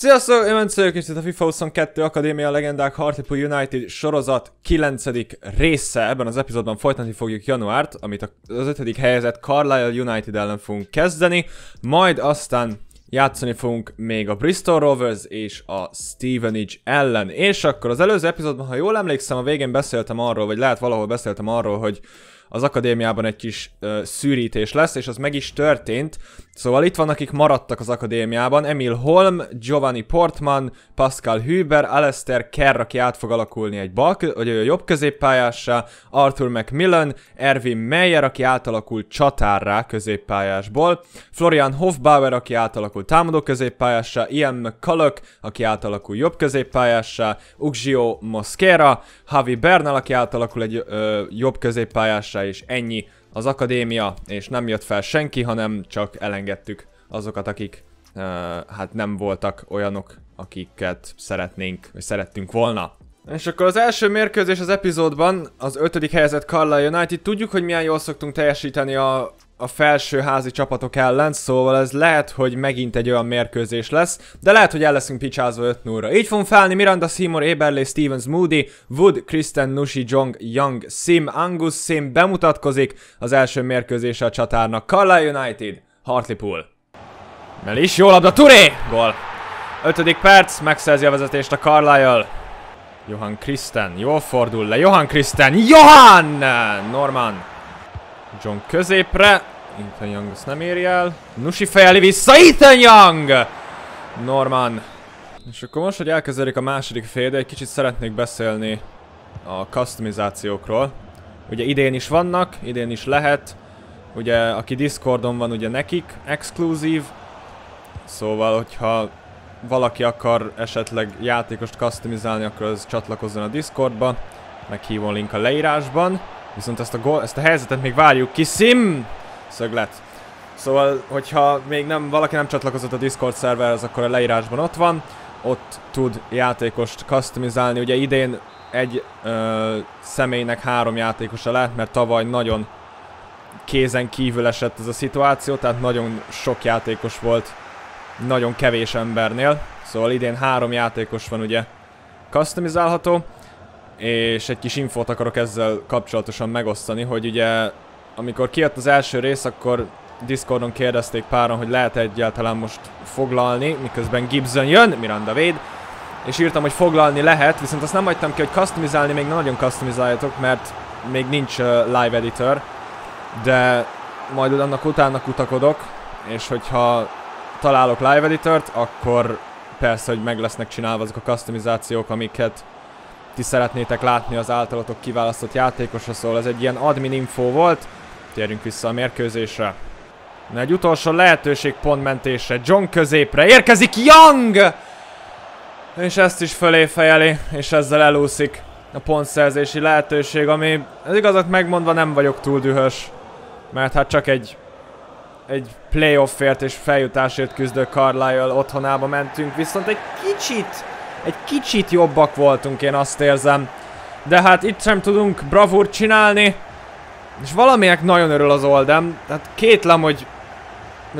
Sziasztok, én Mencőjök, és itt a FIFA 22 Akadémia Legendák Hartlepool United sorozat 9. része. Ebben az epizódban folytatni fogjuk januárt, amit az 5. helyezett Carlisle United ellen fogunk kezdeni, majd aztán játszani fogunk még a Bristol Rovers és a Stevenage ellen. És akkor az előző epizódban, ha jól emlékszem, a végén beszéltem arról, vagy lehet valahol beszéltem arról, hogy az akadémiában egy kis uh, szűrítés lesz, és az meg is történt. Szóval itt van, akik maradtak az akadémiában. Emil Holm, Giovanni Portman, Pascal Hüber, Alistair Kerr, aki át fog alakulni egy bal, vagy jobb középpályássá, Arthur Macmillan, Erwin Meyer, aki átalakult csatárrá középpályásból, Florian Hofbauer, aki átalakult támadó középpályássá, Ian McCulloch, aki átalakul jobb középpályássá, Ugzio Mosquera, Javi Bernal, aki átalakul egy ö, jobb középpályássá, és ennyi az akadémia, és nem jött fel senki, hanem csak elengedtük azokat, akik uh, hát nem voltak olyanok, akiket szeretnénk, vagy szerettünk volna. És akkor az első mérkőzés az epizódban, az ötödik helyezett Carlisle United, tudjuk, hogy milyen jól szoktunk teljesíteni a a felső házi csapatok ellen, szóval ez lehet, hogy megint egy olyan mérkőzés lesz, de lehet, hogy el leszünk picsázva 5 0 Így fogunk felni Miranda, Seymour, Eberle, Stevens, Moody, Wood, Kristen, Nushi, Jong, Young, Sim, Angus, Sim bemutatkozik az első mérkőzése a csatárnak. Carlisle United, Hartlepool. Melis, jó labda, Touré! Gól. Ötödik perc, megszerzi a vezetést a Carlisle. Johan Kristen, jól fordul le, Johan Kristen, Johan! Norman. John középre. Ethan Young azt nem éri el. Nusi fejeli vissza. Ethan Young! Norman. És akkor most, hogy elkezdődik a második fél, de egy kicsit szeretnék beszélni a customizációkról. Ugye idén is vannak, idén is lehet. Ugye, aki Discordon van, ugye nekik exkluzív. Szóval, hogyha valaki akar esetleg játékost customizálni, akkor az csatlakozzon a Discordba. Meghívom link a leírásban. Viszont ezt a, ezt a helyzetet még várjuk ki. Sim! Szöglet. Szóval, hogyha még nem, valaki nem csatlakozott a Discord szerverhez, akkor a leírásban ott van. Ott tud játékost customizálni. Ugye idén egy ö, személynek három játékosa lehet, mert tavaly nagyon kézen kívül esett ez a szituáció, tehát nagyon sok játékos volt nagyon kevés embernél. Szóval idén három játékos van ugye customizálható és egy kis infót akarok ezzel kapcsolatosan megosztani, hogy ugye amikor kijött az első rész, akkor Discordon kérdezték páran, hogy lehet -e egyáltalán most foglalni, miközben Gibson jön, Miranda Wade, és írtam, hogy foglalni lehet, viszont azt nem hagytam ki, hogy customizálni még nagyon customizáljatok, mert még nincs uh, live editor, de majd annak utána kutakodok, és hogyha találok live editort, akkor persze, hogy meg lesznek csinálva azok a customizációk, amiket ti szeretnétek látni az általatok kiválasztott játékosra, szóval ez egy ilyen admin info volt. Térjünk vissza a mérkőzésre. Na egy utolsó lehetőség pontmentésre. John középre érkezik Young! És ezt is fölé fejeli, és ezzel elúszik a pontszerzési lehetőség, ami az igazat megmondva nem vagyok túl dühös. Mert hát csak egy egy playoffért és feljutásért küzdő Carlisle otthonába mentünk, viszont egy kicsit egy kicsit jobbak voltunk, én azt érzem. De hát itt sem tudunk bravúrt csinálni. És valaminek nagyon örül az Oldem. Tehát kétlem, hogy...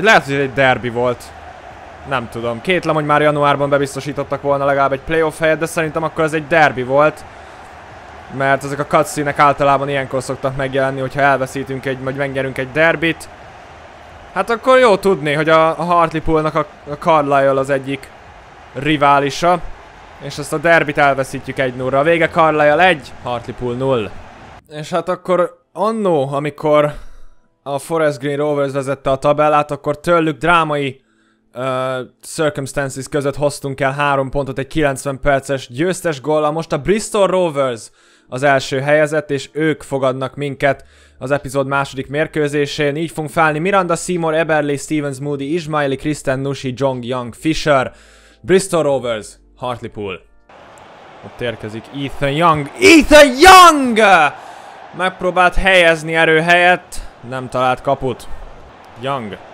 Lehet, hogy egy derby volt. Nem tudom. Kétlem, hogy már januárban bebiztosítottak volna legalább egy playoff helyet, de szerintem akkor ez egy derby volt. Mert ezek a cutscene általában ilyenkor szoktak megjelenni, hogyha elveszítünk egy, vagy megnyerünk egy derbit. Hát akkor jó tudni, hogy a, Hartlepoolnak a, Carlisle az egyik riválisa. És ezt a derbit elveszítjük egy 0 A vége Carlisle 1, Hartlepool 0. És hát akkor annó, amikor a Forest Green Rovers vezette a tabellát, akkor tőlük drámai uh, circumstances között hoztunk el három pontot egy 90 perces győztes góllal. Most a Bristol Rovers az első helyezett, és ők fogadnak minket az epizód második mérkőzésén. Így fogunk felni Miranda, Seymour, Eberle, Stevens, Moody, Ismaili, Kristen, Nushi, Jong, Young, Fisher. Bristol Rovers, Hartlepool. Ott érkezik Ethan Young. Ethan Young! Megpróbált helyezni erő helyett. Nem talált kaput. Young.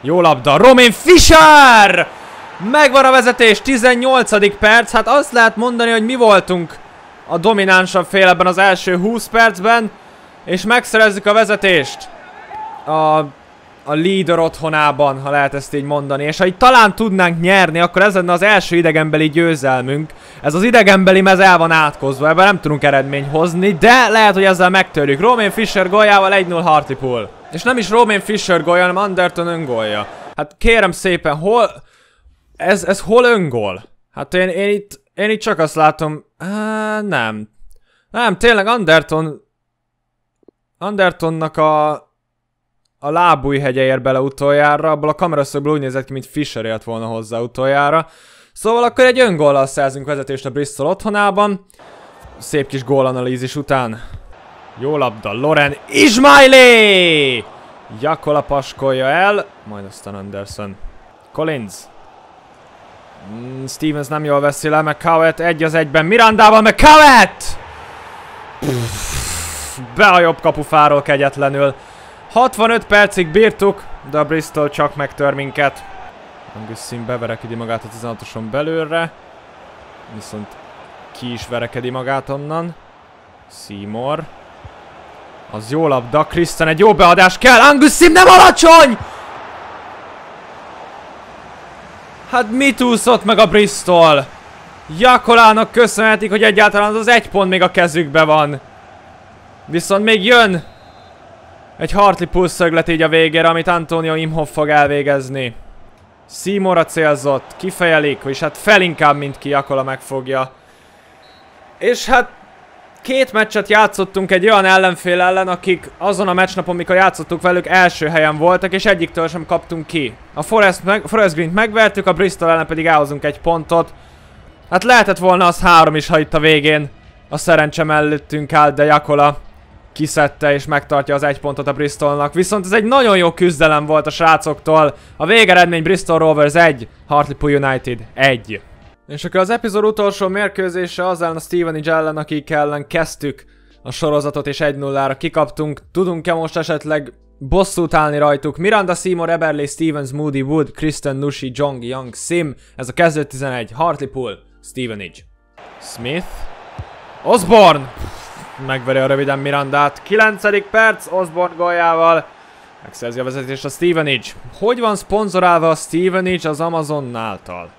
Jó labda. Romain Fischer! Megvan a vezetés. 18. perc. Hát azt lehet mondani, hogy mi voltunk a dominánsabb fél ebben az első 20 percben. És megszerezzük a vezetést. A a leader otthonában, ha lehet ezt így mondani. És ha itt talán tudnánk nyerni, akkor ez lenne az első idegenbeli győzelmünk. Ez az idegenbeli mez el van átkozva, ebben nem tudunk eredmény hozni, de lehet, hogy ezzel megtörjük. Romain Fisher golyával 1-0 Hartlepool. És nem is Romain Fisher golya, hanem Anderton öngolja. Hát kérem szépen, hol... Ez, ez hol öngol? Hát én, én itt, én itt csak azt látom... Á, nem. Nem, tényleg Anderton... Andertonnak a... A lábújhegye ér bele utoljára, abból a kameraszögből úgy nézett ki, mint Fisher élt volna hozzá utoljára. Szóval akkor egy öngollal szerzünk vezetést a Bristol otthonában. Szép kis gólanalízis után. Jó labda, Loren Ismaili! Jakola paskolja el, majd aztán Anderson. Collins. Mm, Stevens nem jól veszi le, McCowett egy az egyben Mirandával, McCowett! Be a jobb kapufáról kegyetlenül. 65 percig bírtuk, de a Bristol csak megtör minket. Angus Sim beverekedi magát a 16-oson belőlre. Viszont ki is verekedi magát onnan. Seymour. Az jó labda, Kristen egy jó beadás kell, Angus Sim nem alacsony! Hát mit úszott meg a Bristol? Jakolának köszönhetik, hogy egyáltalán az egy pont még a kezükbe van. Viszont még jön egy Hartley szöglet így a végére, amit Antonio Imhoff fog elvégezni. Seymour a célzott, kifejelik, és hát fel inkább, mint ki Jakola megfogja. És hát két meccset játszottunk egy olyan ellenfél ellen, akik azon a meccsnapon, mikor játszottuk velük, első helyen voltak, és egyiktől sem kaptunk ki. A Forest, meg, Forest Green-t megvertük, a Bristol ellen pedig elhozunk egy pontot. Hát lehetett volna az három is, ha itt a végén a szerencse mellettünk áll, de Jakola kiszedte és megtartja az egy pontot a Bristolnak. Viszont ez egy nagyon jó küzdelem volt a srácoktól. A végeredmény Bristol Rovers 1, Hartlepool United 1. És akkor az epizód utolsó mérkőzése az ellen a Stevenage ellen, akik ellen kezdtük a sorozatot és 1-0-ra kikaptunk. Tudunk-e most esetleg bosszút állni rajtuk? Miranda, Seymour, Eberle, Stevens, Moody, Wood, Kristen, Nushi, Jong, Young, Sim. Ez a kezdő 11, Hartlepool, Stevenage. Smith. Osborne! Megveri a röviden Mirandát. 9. perc, Osborne goljával. Megszerzi a vezetést a Stevenage. Hogy van szponzorálva a Stevenage az Amazon által?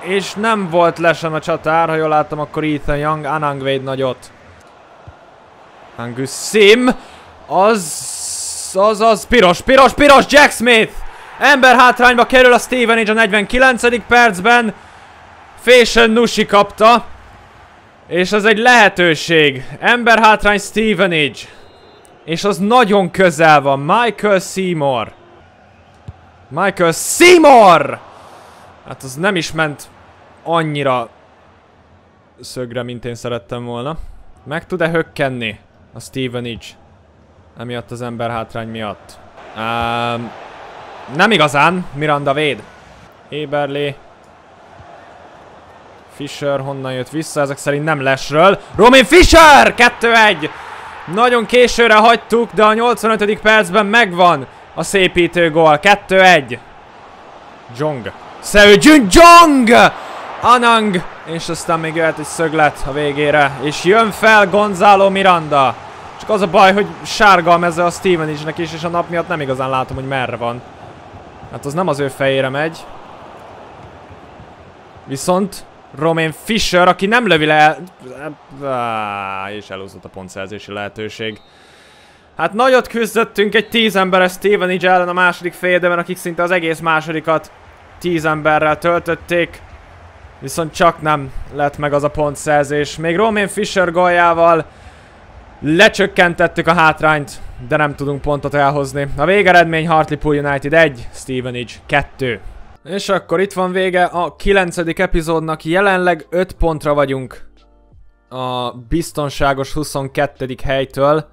És nem volt lesen a csatár, ha jól láttam, akkor Ethan Young, Anang véd nagyot. Angus Sim, az... Az, az, piros, piros, piros, Jack Smith! Ember hátrányba kerül a Stevenage a 49. percben. Fashion Nushi kapta. És ez egy lehetőség. Ember hátrány Stevenage. És az nagyon közel van. Michael Seymour. Michael Seymour! Hát az nem is ment annyira szögre, mint én szerettem volna. Meg tud-e hökkenni a Stevenage? Emiatt az ember hátrány miatt. Um, nem igazán, Miranda véd. Eberle. Fisher honnan jött vissza, ezek szerint nem lesről. Roman Fisher! 2-1! Nagyon későre hagytuk, de a 85. percben megvan a szépítő gól. 2-1. Jong. Seojun Jong! Anang! És aztán még jöhet egy szöglet a végére. És jön fel Gonzalo Miranda. Csak az a baj, hogy sárga a meze a Stevenage-nek is, és a nap miatt nem igazán látom, hogy merre van. Hát az nem az ő fejére megy. Viszont Romain Fisher, aki nem lövi le... És elúszott a pontszerzési lehetőség. Hát nagyot küzdöttünk egy tíz emberes Stevenage ellen a második félidőben, akik szinte az egész másodikat tíz emberrel töltötték. Viszont csak nem lett meg az a pontszerzés. Még Romain Fisher goljával lecsökkentettük a hátrányt, de nem tudunk pontot elhozni. A végeredmény Hartlepool United 1, Stevenage 2. És akkor itt van vége a 9. epizódnak, jelenleg 5 pontra vagyunk a biztonságos 22. helytől,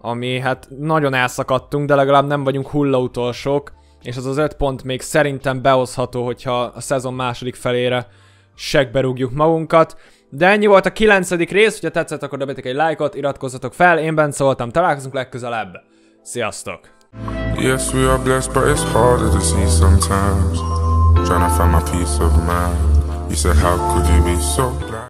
ami hát nagyon elszakadtunk, de legalább nem vagyunk hulla utolsók. És az az 5 pont még szerintem behozható, hogyha a szezon második felére segbe rúgjuk magunkat. De ennyi volt a kilencedik rész, hogyha tetszett, akkor dobjatok egy lájkot, iratkozzatok fel, én bent szóltam, találkozunk legközelebb. Sziasztok! Yes, we are blessed, but it's harder to see sometimes. Trying to find my peace of mind. You said, how could you be so blessed?